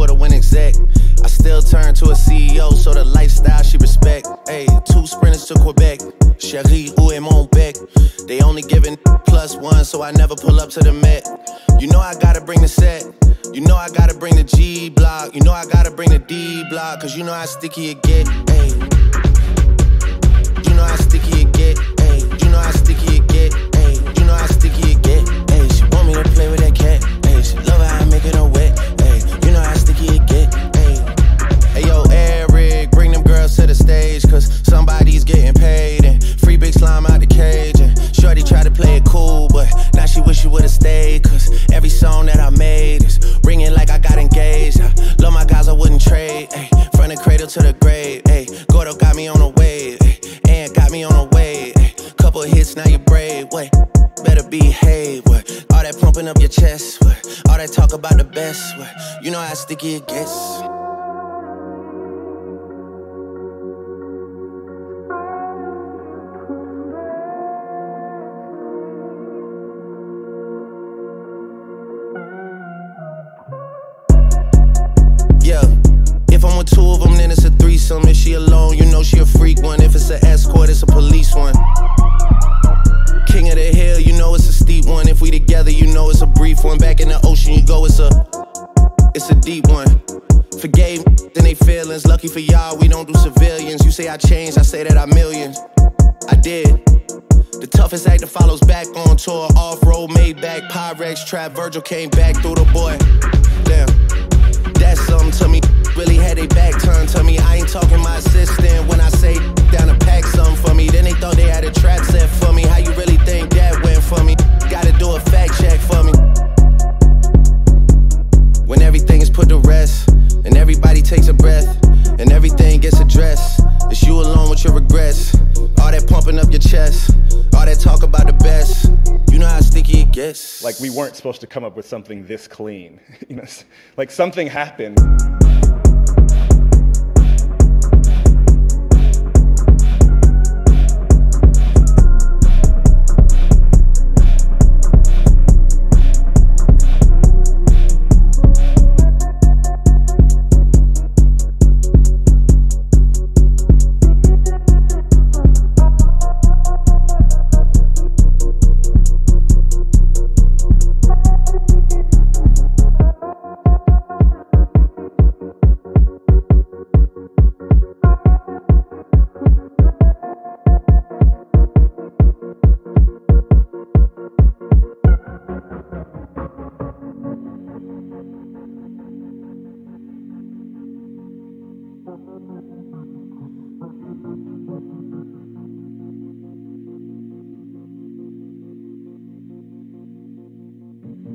with a win exec. I still turn to a CEO, so the lifestyle she respect. Hey, two sprinters to Quebec. Cherie, où est? They only giving plus one, so I never pull up to the Met. You know I gotta bring the set. You know I gotta bring the G block. You know I gotta bring the D block, cause you know how sticky it get. Hey. You know how sticky it get. Hey. You know how sticky to the grave. Ay, Gordo got me on a wave. Ant got me on a wave. Couple hits, now you brave. Wait, better behave. What? All that pumping up your chest. What? All that talk about the best. What? You know how sticky it gets. Together, you know it's a brief one. Back in the ocean, you go, it's a, it's a deep one. Forgave then they feelings. Lucky for y'all, we don't do civilians. You say I changed, I say that I millions. I did. The toughest act that follows back on tour. Off road, made back, Pyrex, trap. Virgil came back through the boy. Damn. That's something to me. Really had they back and everything gets addressed, it's you alone with your regrets. All that pumping up your chest, all that talk about the best. You know how sticky it gets. Like we weren't supposed to come up with something this clean. you know, like something happened.